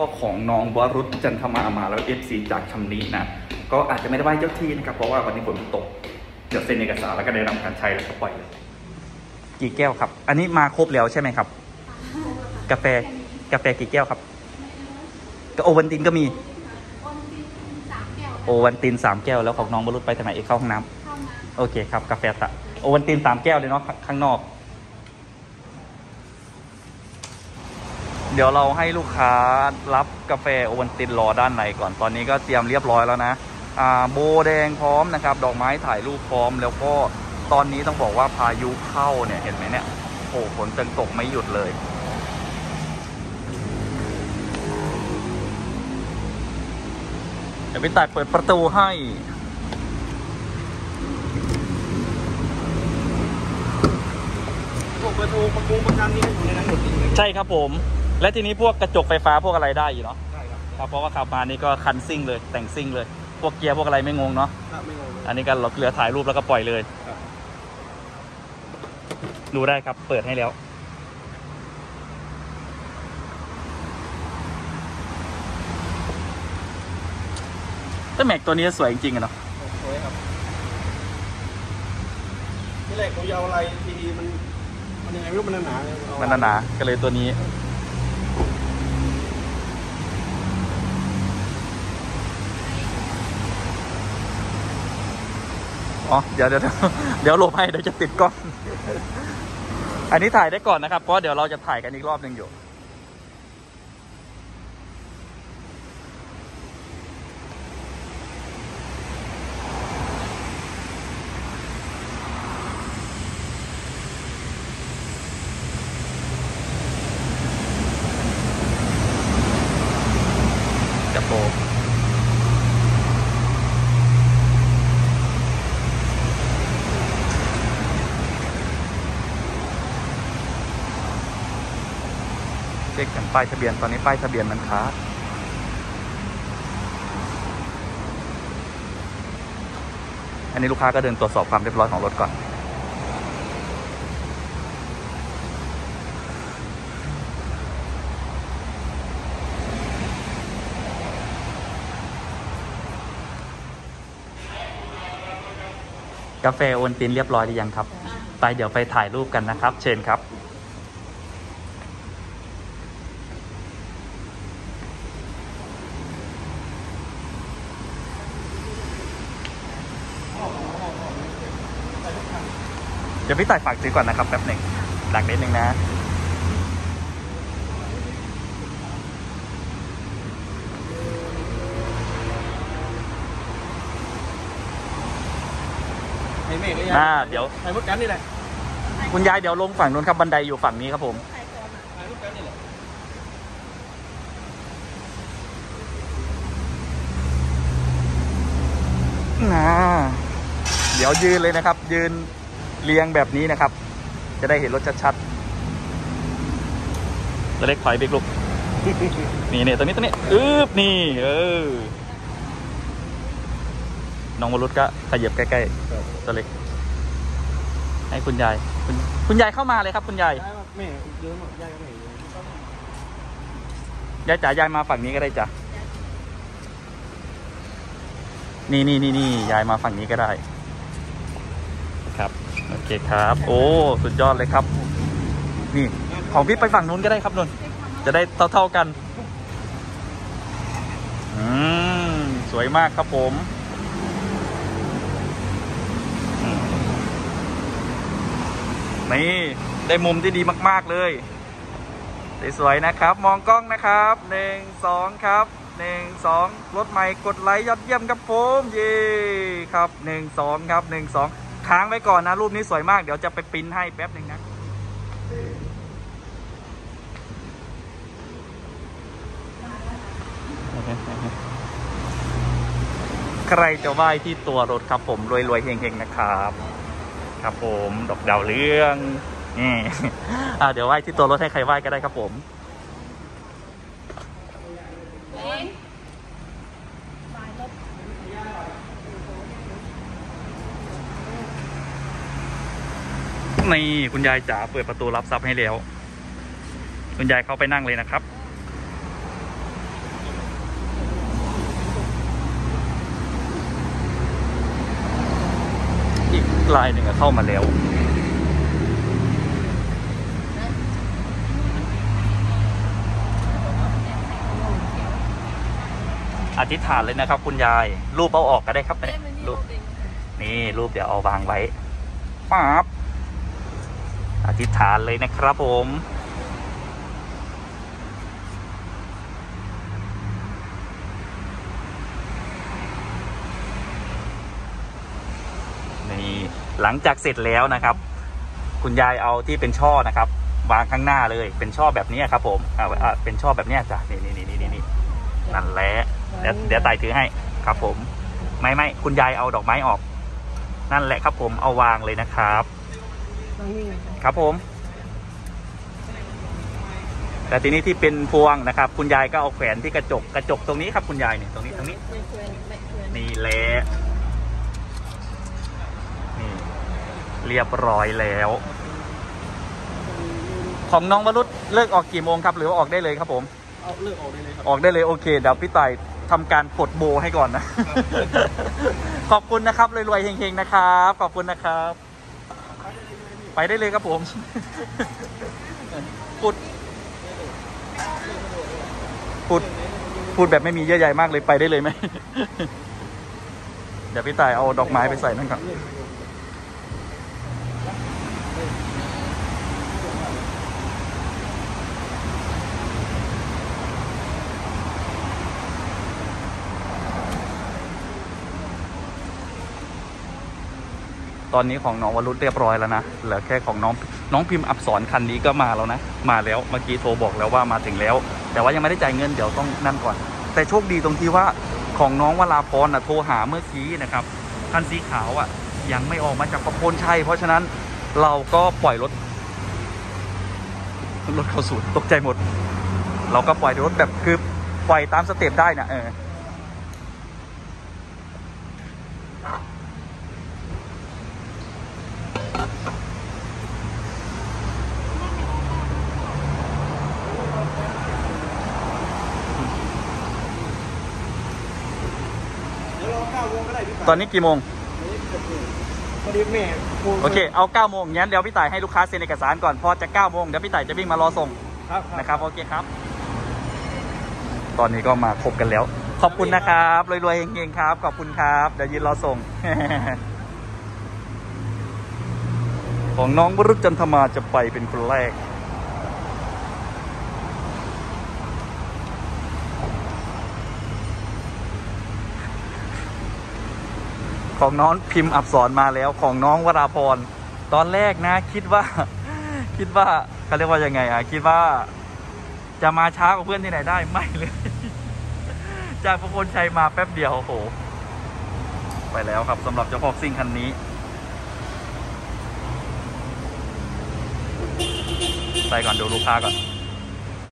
ก็ของน้องวรุษจันทมามาแล้ว FC จากชำนินะ ก็อาจจะไม่ได้ไหว้เจ้าที่นะครับ เพราะว่าวันนี้ฝนตก เดี๋ยวเซ็นเอกสารแล้วก็ได้รับการใช้แล้วก็ปล่อยเลยกี่แก้วครับ อันนี้มาครบแล้วใช่ไหมครับ กาแฟกาแฟกี่แก้วครับก็โอวัลตินก็มีโอวัลตินสามแก้วแล้วของน้องวรุษไปทางไหนเอกเข้าห้องน้ำโอเคครับกาแฟตะโอวัลตินสามแก้วเลยเนาะข้างนอก เดี๋ยวเราให้ลูกค้ารับกาแฟโอวันตินรอด้านในก่อนตอนนี้ก็เตรียมเรียบร้อยแล้วนะอ่าโบแดงพร้อมนะครับ ดอกไม้ถ่ายรูปพร้อม แล้วก็ตอนนี้ต้องบอกว่าพายุเข้าเนี่ยเห็นไหมเนี่ยโอ้ฝนจังตกไม่หยุดเลยเดี๋ยวพี่ตายเปิดประตูให้พวกเบอร์โทรประกุงประกันนี่อยู่ในนั้นหมดจริงใช่ครับผม และทีนี้พวกกระจกไฟฟ้าพวกอะไรได้อยู่เนาะใช่ครับครับเพราะว่าขับมานี่ก็คันซิ่งเลยแต่งซิ่งเลย พวกเกียร์พวกอะไรไม่งงเนาะถ้าไม่งงเลยอันนี้ก็เหลือถ่ายรูปแล้วก็ปล่อยเลย ครับดูได้ครับ เปิดให้แล้ว แต่แม็กตัวนี้สวยจริงๆอะเนาะสวยครับที่แรกผมจะเอาอะไรทีดีมันมันยังไงไม่รู้มันหนาๆเลยเอามันหนาๆก็เลยตัวนี้ อ๋อ เดี๋ยวเดี๋ยวเดี๋ยวหลบให้เดี๋ยวจะติดกล้อง อันนี้ถ่ายได้ก่อนนะครับ เพราะเดี๋ยวเราจะถ่ายกันอีกรอบหนึ่งอยู่ ช็คกันป้ายทะเบียนตอนนี้ป้ายทะเบียนมันค้าอันนี้ลูกค้าก็เดินตรวจสอบความเรียบร้อยของรถก่อน กาแฟโอนตินเรียบร้อยหรือยังครับ ไปเดี๋ยวไปถ่ายรูปกันนะครับ เชิญครับ เดี๋ยวพี่ต่ายฝากซื้อก่อนนะครับแป๊บหนึ่งหลักนิดนึงนะไอ้เมฆเลยอ่าเดี๋ยว ไอ้มดกันนี่แหละคุณยายเดี๋ยวลงฝั่งนู้นครับบันไดอยู่ฝั่งนี้ครับผม ไอ้มดกันนี่แหละนะเดี๋ยวยืนเลยนะครับ ยืน เรียงแบบนี้นะครับ จะได้เห็นรถชัดๆตัวเล็กถอยบิ๊กลูกนี่เนี่ยตัวนี้ตัวนี้อึ๊บนี่ เออ น้องวรุษก็ขยับใกล้ๆตัวเล็ก ให้คุณยาย คุณคุณยายเข้ามาเลยครับคุณยายย้ายมาแม่เยอะมากย้ายก็ไม่เยอะยายจ๋ายายมาฝั่งนี้ก็ได้จ้ะนี่นี่นี่นี่ยายมาฝั่งนี้ก็ได้ครับ โอเคครับ โอ้สุดยอดเลยครับ นี่ของพี่ไปฝั่งนู้นก็ได้ครับนนจะได้เท่าเท่าๆกันอืมสวยมากครับผมอืมนี่ได้มุมที่ดีมาก ๆ เลย สวยๆนะครับ มองกล้องนะครับหนึ่งสองครับหนึ่งสองรถใหม่กดไลค์ยอดเยี่ยมครับผมเย่ครับหนึ่งสองครับหนึ่งสอง ค้างไว้ก่อนนะ รูปนี้สวยมาก เดี๋ยวจะไปปริ้นให้แป๊บหนึ่งนะ ใครจะไหว้ที่ตัวรถครับผม รวยๆเฮงๆนะครับ ครับผม ดอกดาวเรืองนี่อ่าเดี๋ยวไหว้ที่ตัวรถให้ใครไหว้ก็ได้ครับผม นี่คุณยายจ๋าเปิดประตูรับทรัพย์ให้แล้ว คุณยายเข้าไปนั่งเลยนะครับ อีกลายหนึ่งเข้ามาแล้วอธิษฐานเลยนะครับ คุณยาย รูปเอาออกก็ได้ครับรูปนี่รูปเดี๋ยวเอาวางไว้ปั๊บ อธิษฐานเลยนะครับผมนี่หลังจากเสร็จแล้วนะครับ คุณยายเอาที่เป็นช่อนะครับ วางข้างหน้าเลยเป็นช่อแบบนี้ครับผมอ่าเป็นช่อแบบนี้จ้ะนี่นี่นี่นี่นี่นั่นแหละเดี๋ยวเดี๋ยวไต่ถือให้ครับผม ไม่ไม่คุณยายเอาดอกไม้ออก นั่นแหละครับผมเอาวางเลยนะครับ ครับผม แต่ทีนี้ที่เป็นพวงนะครับ คุณยายก็เอาแขวนที่กระจกกระจกตรงนี้ครับ คุณยายนี่ตรงนี้ตรงนี้นี่แหละนี่ เรียบร้อยแล้ว ของน้องวรุษเลิกออกกี่โมงครับ หรือว่าออกได้เลยครับผมเอาเลือกออกได้เลยครับออกได้เลยโอเคเดี๋ยวพี่ต่ายทำการปลดโบให้ก่อนนะ ขอบคุณนะครับรวยๆเฮงๆนะครับ ขอบคุณนะครับ ไปได้เลยครับผมพูดพูดพูดแบบไม่มีเยื่อใยมากเลยไปได้เลยไหม เดี๋ยวพี่ต่ายเอาดอกไม้ไปใส่นั่นก่อน ตอนนี้ของน้องวรุษเรียบร้อยแล้วนะเหลือแค่ของน้องน้องพิมพ์อับสรคันนี้ก็มาแล้วนะ มาแล้วเมื่อกี้โทรบอกแล้วว่ามาถึงแล้ว แต่ว่ายังไม่ได้จ่ายเงินเดี๋ยวต้องนั่นก่อน แต่โชคดีตรงที่ว่าของน้องวราพรนะโทรหาเมื่อกี้นะครับคันสีขาวอะ ยังไม่ออกมาจากประโคนชัยเพราะฉะนั้นเราก็ปล่อยรถรถเข้าสูตรตกใจหมด เราก็ปล่อยรถแบบคือปล่อยตามสเต็ปได้นะเออ เดี๋ยวรอเก้าโมงก็ ได้พี่ตอนนี้กี่โมง พอดีแม่โอเค เอา9โมงงั้นเดี๋ยวพี่ต่ายให้ลูกค้าเซ็นเอกสารก่อนพอจะ9โมงเดี๋ยวพี่ต่ายจะวิ่งมารอส่งครับนะครับโอเคครับ ตอนนี้ก็มาครบกันแล้ว ขอบคุณนะครับรวยๆเฮงๆครับ ขอบคุณครับเดี๋ยวยืนรอส่ง ของน้องวรุษจันทมาจะไปเป็นคนแรก ของน้องพิมพ์อับสรมาแล้วของน้องวราพร ตอนแรกนะ คิดว่า คิดว่าเขาเรียกว่ายังไงอะคิดว่า จะมาช้ากว่าเพื่อนที่ไหนได้ไม่เลย จากพระคนชัยมาแป๊บเดียวโอ้โหไปแล้วครับสำหรับเจ้าพอกซิ่งคันนี้ ไปก่อนดูลูกค้าก่อน